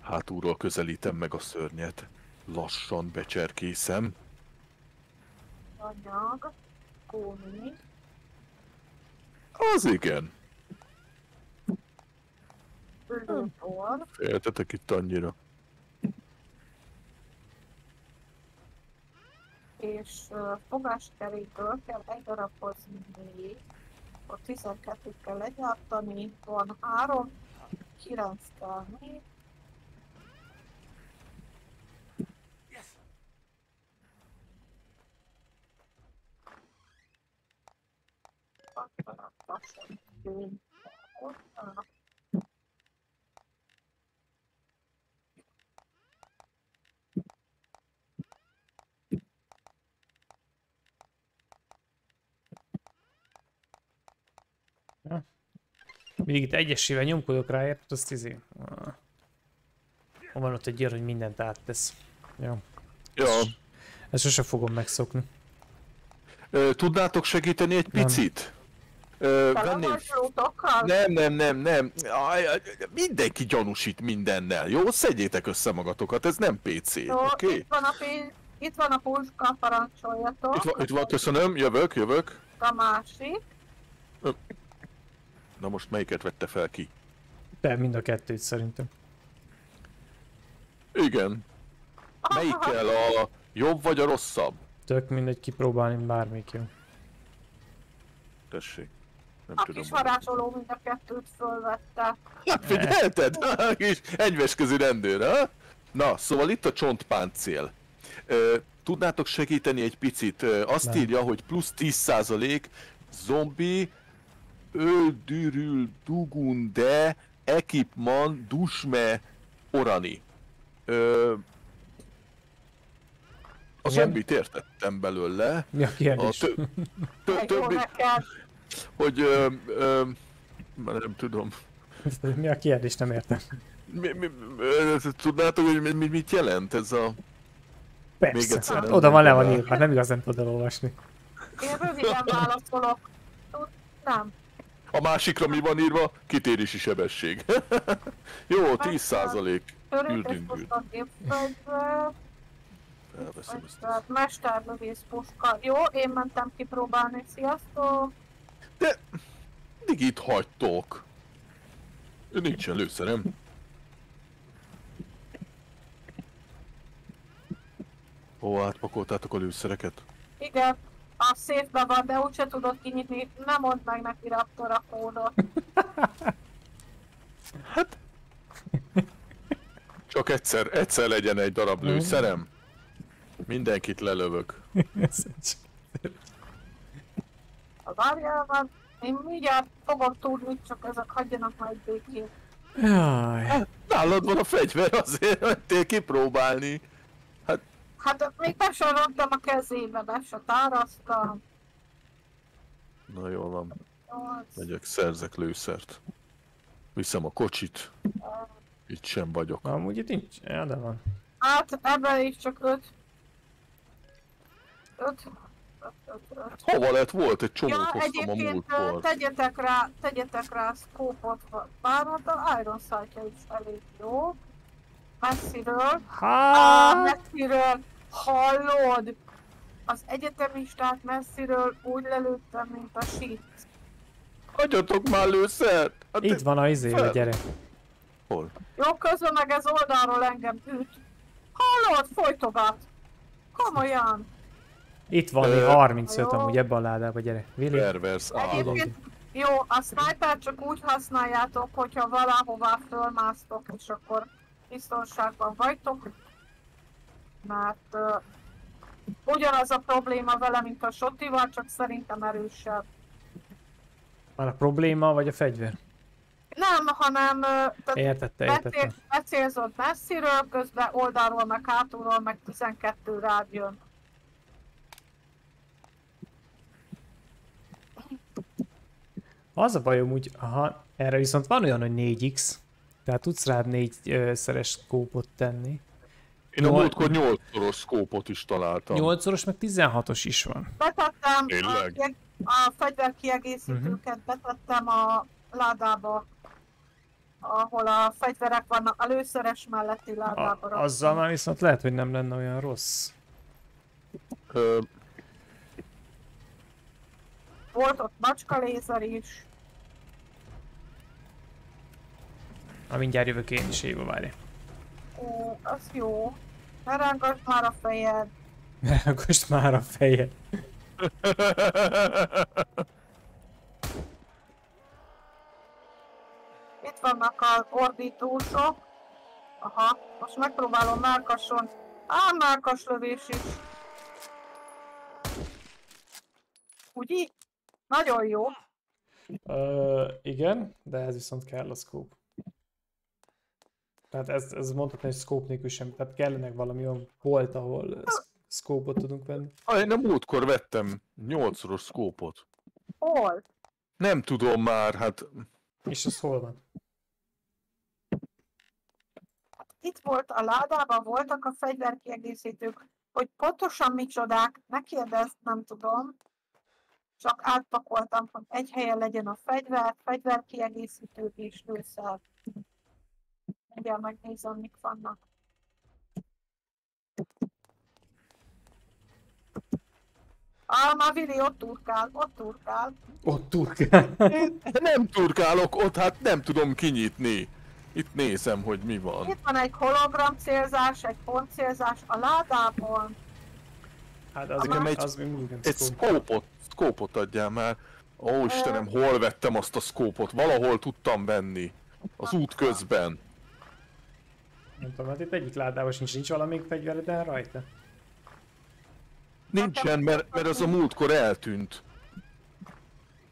Hátulról közelítem meg a szörnyet. Lassan becserkészem. anyag, gumi, Az igen. lőpor, Féltetek itt annyira. És fogáskerékből kell egy darabhoz még, a 12 kell legyártani, van három, 9 kell még, itt egyesével nyomkodok rá, érted? Azt izé... Ah. Van ott egy ilyen, hogy mindent áttesz. Jó. Ja, Ezt sose fogom megszokni. ö, tudnátok segíteni egy Nem. picit? Ö, venném... Nem, nem, nem, nem. Mindenki gyanúsít mindennel, jó? Szedjétek össze magatokat, ez nem PC, Jó, oké? Okay? itt van a pénz, itt van a puska, parancsoljatok. Itt, van, itt van, köszönöm, jövök, jövök. A másik. Na most melyiket vette fel ki? De mind a kettőt szerintem. Igen. Melyikkel a jobb vagy a rosszabb? Tök mindegy kipróbálni bármelyik jó. Tessék. Nem A tudom. kis varázsoló mind a kettőt fölvette. Hát figyelted? A kis egyvesközi rendőr, ha? Na, szóval itt a csontpáncél. Ö, tudnátok segíteni egy picit? Azt Nem. írja, hogy plusz 10% zombi öldürül dugunde ekipman dusme orani. Ö, a zombit értettem belőle. Mi a A kérdés? tö- tö- Egy jó többi, hogy ö, ö, már nem tudom. Mi a kérdés? Nem értem. Mi, mi, tudnátok, hogy mi, mi, mit jelent ez a... Még Persze. egyszer Hát oda van le van írva, hát nem igaz nem tudod elolvasni. Én röviden válaszolok. Nem. A másikra mi van írva? Kitérési sebesség. Jó, 10 százalék. Törőtes Üldöngül. puska, gépfegyver, Elveszem ezt. mesterlövész puska. Jó, én mentem kipróbálni. Sziasztok! Mindig itt hagytok. Nincsen lőszerem. Ó, átpakoltátok a lőszereket? Igen, a széfbe van, de úgyse tudod kinyitni. Nem mondd meg neki Raptor a kódot. Hát... Csak egyszer, egyszer legyen egy darab lőszerem. Mindenkit lelövök. A várjál már, én mindjárt fogom tudni, csak ezek hagyjanak majd békén. Jaj. Nálad van a fegyver azért, mentél kipróbálni. Hát még be sem raktam a kezébe, be se tárasztam. Na jól van, Nyolc, megyek, szerzek lőszert. Viszem a kocsit. Itt sem vagyok. Amúgy itt nincs. Ja, de van. Hát ebben is csak öt. Öt. Öt, öt, öt. Hova lett? Volt egy csomó Ja, hoztam a múltkor. tegyetek rá, tegyetek rá szkópot, bár ott a Iron sight is elég jó. Messziről. Hát, messziről hallod? Az egyetemistát messziről úgy lelőttem, mint a shit. Hagyjatok már lőszert! Hát itt van a izébe, Fel. gyere. Hol? Jó, közben meg ez oldalról engem üt. Hallod? Folytogat. Komolyan. Itt van Ö, még 35 jó. amúgy ebben a ládában, gyere. Willi? Perverse állat. Egyébként jó, a sniper csak úgy használjátok, hogyha valahová fölmásztok, és akkor biztonságban vagytok. Mert uh, ugyanaz a probléma vele, mint a sotival, csak szerintem erősebb. Már a probléma, vagy a fegyver? Nem, hanem tehát Értette, értette. becélzott messziről, közben oldalról, meg hátulról, meg 12 rád jön. Az a bajom úgy, aha, erre viszont van olyan, hogy 4x, tehát tudsz rád négy ö, szeres szkópot tenni. Én a múltkor 8-szoros szkópot is találtam. 8-szoros meg 16-os is van. Betettem a, Tényleg? kieg- a fegyverkiegészítőket, betettem a ládába, ahol a fegyverek vannak, a lőszeres melletti A, ládába. raktam. azzal már viszont lehet, hogy nem lenne olyan rossz. Ö, Volt ott macska lézer is. Na mindjárt jövök én is, Éva, várj. Ó, az jó. Ne rángasd már a fejed. Most már a feje. Itt vannak az ordítósok. Aha, most megpróbálom Márkason. Á, Márkas lövés is. Ugye? Nagyon jó. Ö, igen, de ez viszont kell a scope. Tehát ez, ez mondhatni, hogy scope nélkül sem. Tehát kellene valami olyan bolt, ahol scope-ot tudunk venni. ah, én a múltkor vettem 8-szoros szkópot. Hol? Nem tudom már, hát És az hol van? Itt volt a ládában, voltak a fegyverkiegészítők. Hogy pontosan micsodák, ne kérdezd, nem tudom. Csak átpakoltam, hogy egy helyen legyen a fegyver, fegyverkiegészítők és lőszer. Mindjárt megnézem, mik vannak. Á, már Vili ott turkál, ott turkál. Ott turkál. én nem turkálok ott, hát nem tudom kinyitni. Itt nézem, hogy mi van. Itt van egy hologram célzás, egy pontcélzás a ládában. Hát az, Nekem egy- az Egy szkópot, szkópot adjál már. Ó Istenem, hol vettem azt a szkópot? Valahol tudtam venni. Az út közben. Nem tudom, hát itt egyik ládában sincs, nincs valami fegyvered rajta. Nincsen, mert, mert az a múltkor eltűnt.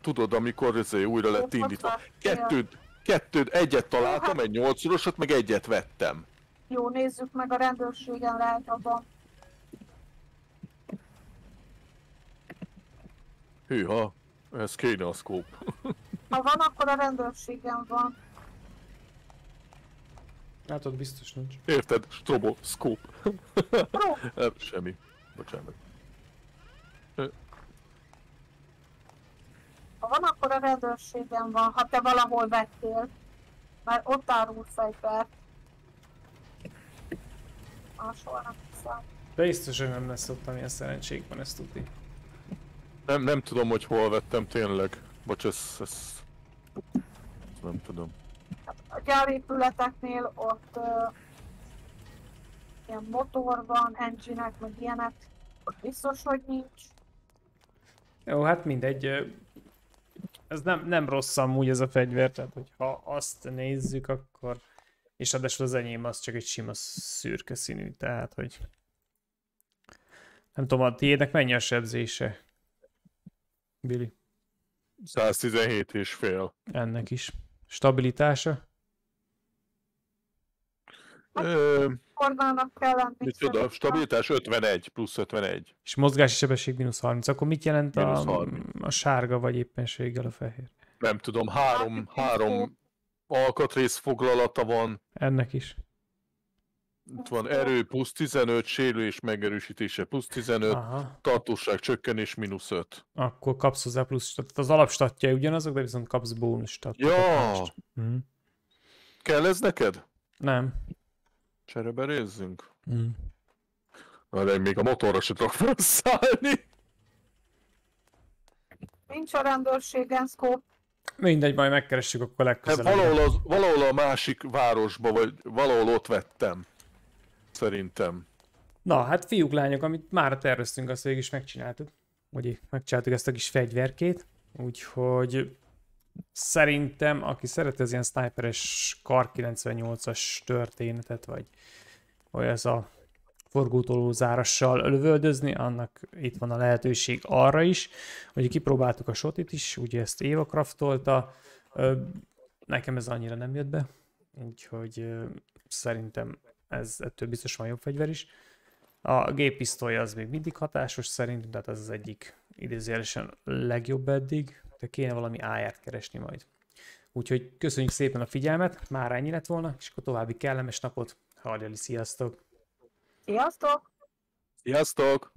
Tudod, amikor ez újra lett indítva. Kettőt, kettőt, egyet találtam, egy nyolcszorosat, meg egyet vettem. Jó, nézzük meg a rendőrségen lehet abban. Hűha, ez kéne a szkóp. Ha van, akkor a rendőrségen van. Hát ott biztos nincs. Érted? Stroboszkóp. Semmi. Bocsánat. ha van, akkor a rendőrségen van, ha te valahol vettél. Mert ott árul fegyvert. Máshol nem hiszem. Biztos, hogy nem lesz ott, amilyen van, ezt tudni. Nem, nem tudom, hogy hol vettem tényleg. Bocs, ez, ez... Nem tudom. A gyárépületeknél ott uh, ilyen motor van, engine meg ilyenek. Ott biztos, hogy nincs. Jó, hát mindegy. Ez nem, nem rossz amúgy ez a fegyver, tehát hogyha azt nézzük, akkor... És ráadásul az enyém az csak egy sima szürke színű, tehát hogy... Nem tudom, a tiédnek mennyi a sebzése? Billy, 117 és fél. ennek is. Stabilitása? Ö, Kornának kell lenni. micsoda? szerintem. Stabilitás 51, plusz 51. És mozgási sebesség mínusz 30. Akkor mit jelent a, 30. a sárga vagy éppenséggel a fehér? Nem tudom, három, három alkatrész foglalata van. Ennek is. Itt van erő plusz 15, sérülés megerősítése plusz 15, Aha. tartóság csökkenés mínusz 5. Akkor kapsz hozzá plusz, tehát az alapstatja ugyanazok, de viszont kapsz bónusz statokat. Ja, Mhm. kell ez neked? Nem. Csereberézzünk? Mhm. Na, de még a motorra se tudok felszállni. Nincs a rendőrségen szkóp. Mindegy, majd megkeressük akkor Hát legközelebb. valahol, az, valahol a másik városba, vagy valahol ott vettem. Szerintem. Na, hát fiúk, lányok, amit már terveztünk, azt végig is megcsináltuk. Ugye, megcsináltuk ezt a kis fegyverkét. Úgyhogy szerintem, aki szereti az ilyen sniperes Kar 98-as történetet, vagy, vagy ez a forgótoló zárassal lövöldözni, annak itt van a lehetőség arra is. Ugye kipróbáltuk a shotit is, ugye ezt Éva kraftolta. Nekem ez annyira nem jött be, úgyhogy szerintem ez ettől biztos van jobb fegyver is. A géppisztoly az még mindig hatásos szerintem, tehát ez az egyik idézőjelesen legjobb eddig, de kéne valami áját keresni majd. Úgyhogy köszönjük szépen a figyelmet, már ennyi lett volna, és akkor további kellemes napot, Harjali, sziasztok! Sziasztok! Sziasztok!